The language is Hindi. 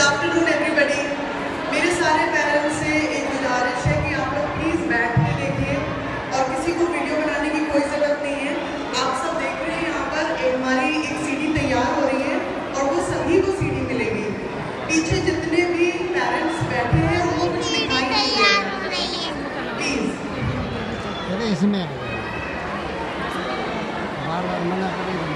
आफ्टरनून एवरीबडी मेरे सारे पेरेंट्स से एक गुजारिश है कि आप लोग प्लीज़ बैठ के देखिए और किसी को वीडियो बनाने की कोई ज़रूरत नहीं है। आप सब देख रहे हैं यहाँ पर हमारी एक सीडी तैयार हो रही है और वो सभी को सीडी मिलेगी। पीछे जितने भी पेरेंट्स बैठे हैं उनको कुछ दिखाई नहीं प्लीज़ इसमें। बार बार मना करेगा।